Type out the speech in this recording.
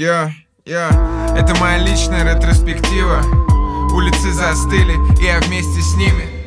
Я, я, это моя личная ретроспектива. Улицы застыли, и я вместе с ними.